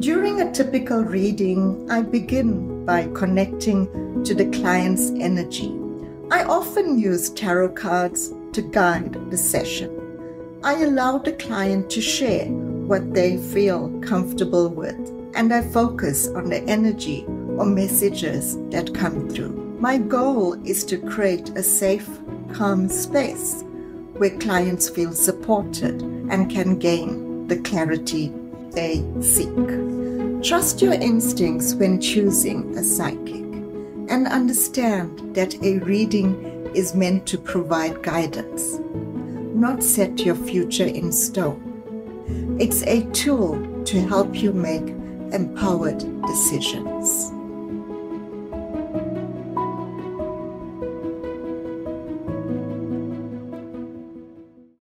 During a typical reading, I begin by connecting to the client's energy. I often use tarot cards to guide the session. I allow the client to share what they feel comfortable with, and I focus on the energy or messages that come through. My goal is to create a safe, calm space where clients feel supported and can gain the clarity they seek. Trust your instincts when choosing a psychic and understand that a reading is meant to provide guidance, not set your future in stone. It's a tool to help you make empowered decisions.